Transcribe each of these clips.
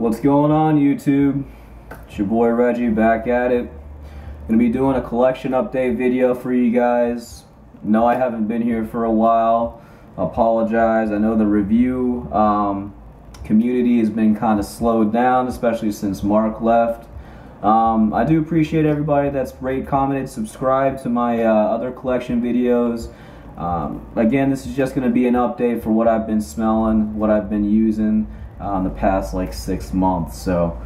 What's going on YouTube? It's your boy Reggie back at it. Gonna be doing a collection update video for you guys. No, I haven't been here for a while. Apologize. I know the review um, community has been kind of slowed down, especially since Mark left. Um, I do appreciate everybody that's rate, commented, subscribed to my uh, other collection videos. Um, again, this is just going to be an update for what I've been smelling, what I've been using uh, in the past like six months. So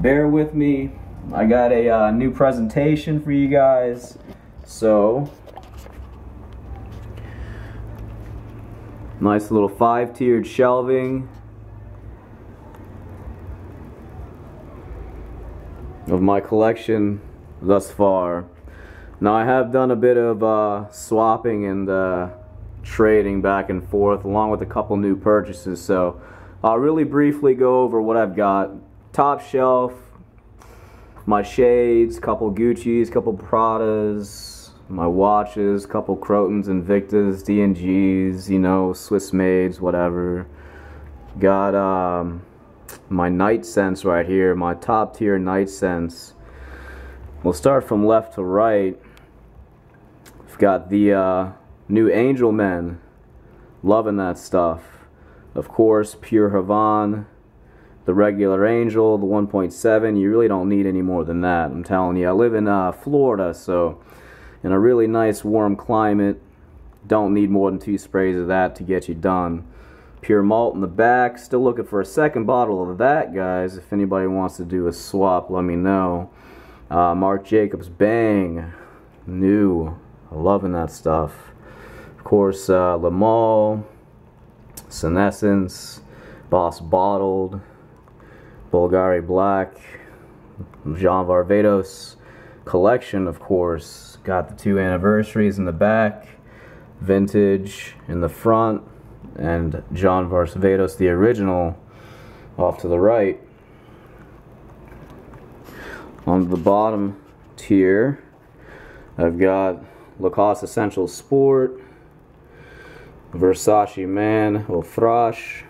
bear with me. I got a uh, new presentation for you guys. So nice little five-tiered shelving. of my collection thus far. Now I have done a bit of uh, swapping and uh, trading back and forth along with a couple new purchases so I'll really briefly go over what I've got. Top shelf, my shades, couple Gucci's, couple Pradas, my watches, couple Crotons, Invictas, D&G's, you know, Swiss maids, whatever. Got um, my night Sense right here, my top tier night Sense. We'll start from left to right. We've got the uh, new Angel Men. Loving that stuff. Of course, Pure Havane, the regular Angel, the 1.7. You really don't need any more than that. I'm telling you, I live in uh, Florida, so in a really nice warm climate, don't need more than two sprays of that to get you done. Pure malt in the back. Still looking for a second bottle of that, guys. If anybody wants to do a swap, let me know. Uh, Marc Jacobs Bang. New. Loving that stuff. Of course, uh, Le Male, Senescence, Boss Bottled, Bulgari Black, John Varvatos collection, of course. Got the two anniversaries in the back, vintage in the front and John Varvatos, the original, off to the right. On the bottom tier, I've got Lacoste Essential Sport, Versace Man, Eau Fraîche,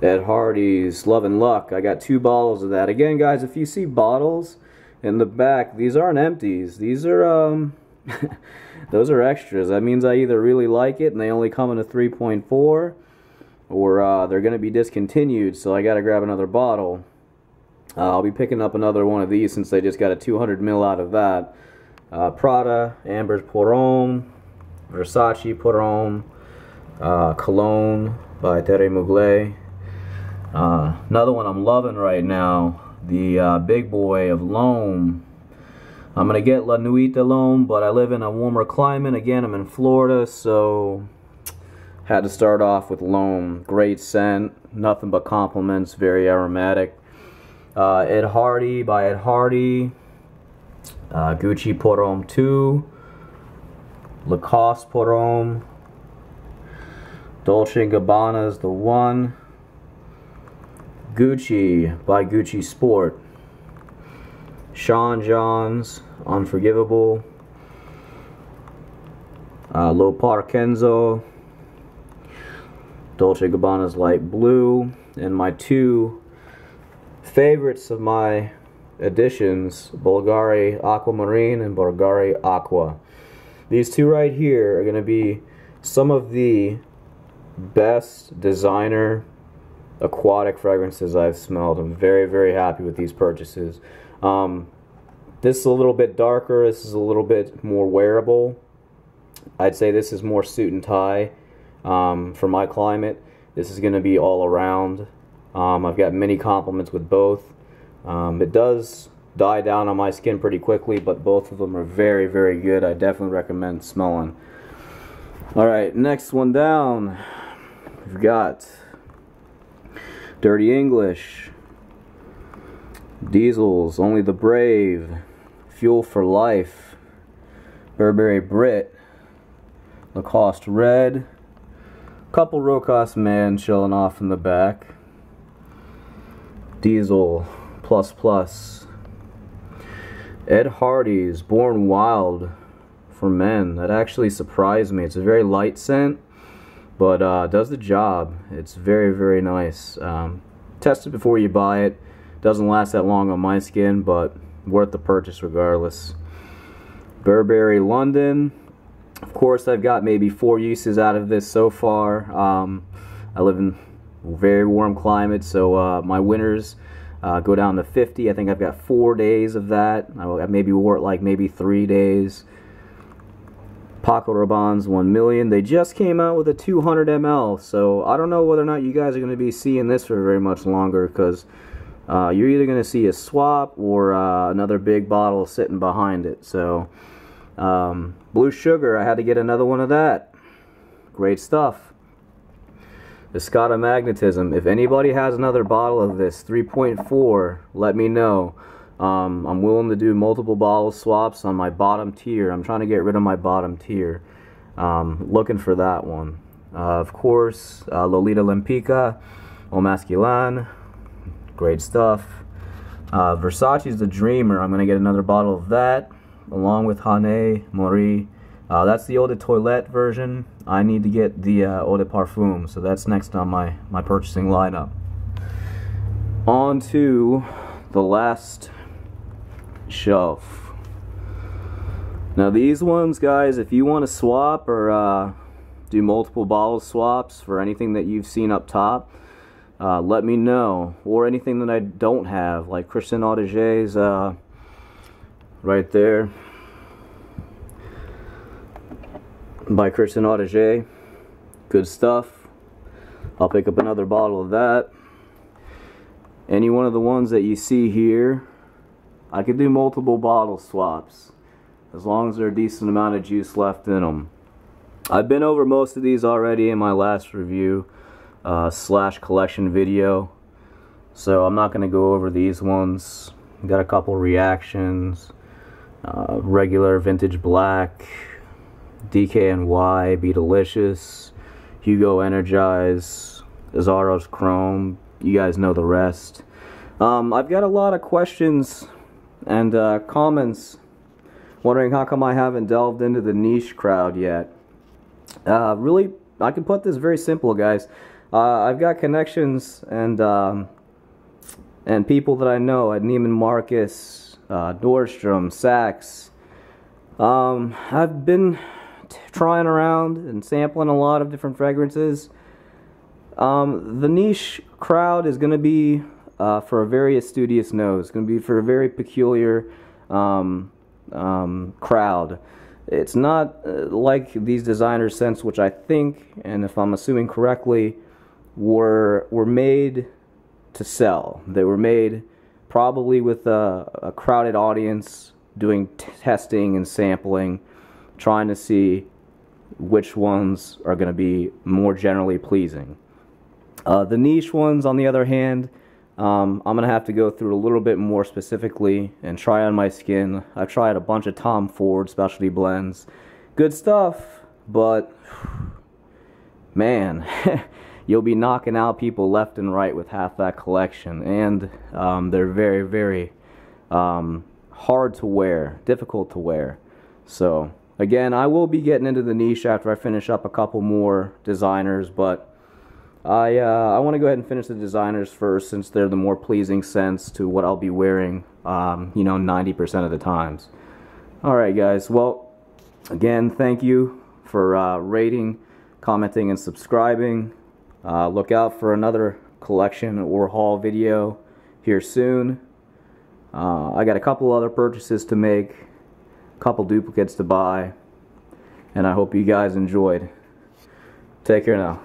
Ed Hardy's Love and Luck. I got two bottles of that. Again, guys, if you see bottles in the back, these aren't empties. These are, um, those are extras. That means I either really like it and they only come in a 3.4 or uh, they're going to be discontinued so I got to grab another bottle. Uh, I'll be picking up another one of these since they just got a 200 mil out of that. Uh, Prada, Amber's Homme, Versace Pour Homme, uh, Cologne by Thierry Mugler. Uh, another one I'm loving right now, the uh, big boy of L'Homme I'm going to get La Nuit de L'Homme, but I live in a warmer climate. Again, I'm in Florida, so had to start off with L'Homme. Great scent, nothing but compliments, very aromatic. Uh, Ed Hardy by Ed Hardy. Uh, Gucci Pour Homme 2. Lacoste Pour Homme. Dolce & Gabbana's The One. Gucci by Gucci Sport. Sean Johns, Unforgivable, uh, Leopard Kenzo, Dolce Gabbana's Light Blue, and my two favorites of my editions, Bulgari Aquamarine and Bulgari Aqua. These two right here are going to be some of the best designer aquatic fragrances I've smelled. I'm very, very happy with these purchases. Um, this is a little bit darker. This is a little bit more wearable. I'd say this is more suit and tie um, for my climate. This is going to be all around. Um, I've got many compliments with both. Um, it does die down on my skin pretty quickly, but both of them are very, very good. I definitely recommend smelling. Alright, next one down. We've got Dirty English. Diesels, Only the Brave, Fuel for Life, Burberry Brit, Lacoste Red, couple Rochas Man chilling off in the back, Diesel Plus Plus, Ed Hardy's Born Wild for men. That actually surprised me. It's a very light scent, but uh, does the job. It's very, very nice. Um, test it before you buy it. Doesn't last that long on my skin, but worth the purchase regardless. Burberry London. Of course, I've got maybe four uses out of this so far. Um, I live in very warm climate, so uh, my winters uh, go down to 50. I think I've got four days of that. I maybe wore it like maybe three days. Paco Rabanne's 1 million. They just came out with a 200 ml, so I don't know whether or not you guys are going to be seeing this for very much longer because uh, you're either going to see a swap or uh, another big bottle sitting behind it. So, um, Blue Sugar, I had to get another one of that. Great stuff. Escada Magnetism. If anybody has another bottle of this, 3.4, let me know. Um, I'm willing to do multiple bottle swaps on my bottom tier. I'm trying to get rid of my bottom tier. Um, looking for that one. Uh, of course, uh, Lolita Lempicka, Eau Masculine, great stuff. Uh, Versace's The Dreamer. I'm going to get another bottle of that, along with Hanae Mori. Uh, that's the de Toilette version. I need to get the uh, Eau de Parfum, so that's next on my, my purchasing lineup. On to the last shelf. Now these ones, guys, if you want to swap or uh, do multiple bottle swaps for anything that you've seen up top, uh, let me know. Or anything that I don't have, like Christian Audigier's uh, right there. By Christian Audigier. Good stuff. I'll pick up another bottle of that. Any one of the ones that you see here I could do multiple bottle swaps as long as there's a decent amount of juice left in them. I've been over most of these already in my last review uh, slash collection video so I'm not going to go over these ones. Got a couple reactions, uh, regular vintage black, DKNY, Be Delicious, Hugo Energize, Azzaro's Chrome, you guys know the rest. Um, I've got a lot of questions and uh, comments wondering how come I haven't delved into the niche crowd yet. Uh, really, I can put this very simple, guys. Uh, I've got connections and um, and people that I know at Neiman Marcus, uh, Nordstrom, Saks. Um, I've been trying around and sampling a lot of different fragrances. Um, the niche crowd is going to be uh, for a very studious nose. It's going to be for a very peculiar um, um, crowd. It's not uh, like these designer scents, which I think, and if I'm assuming correctly, were were made to sell. They were made probably with a, a crowded audience, doing testing and sampling, trying to see which ones are going to be more generally pleasing. Uh, the niche ones, on the other hand, um, I'm going to have to go through a little bit more specifically and try on my skin. I've tried a bunch of Tom Ford specialty blends. Good stuff, but man, you'll be knocking out people left and right with half that collection. And um, they're very, very um, hard to wear, difficult to wear. So, again, I will be getting into the niche after I finish up a couple more designers, but I, uh, I want to go ahead and finish the designers first since they're the more pleasing scents to what I'll be wearing, um, you know, 90% of the times. Alright guys, well, again, thank you for uh, rating, commenting, and subscribing. Uh, look out for another collection or haul video here soon. Uh, I got a couple other purchases to make, couple duplicates to buy, and I hope you guys enjoyed. Take care now.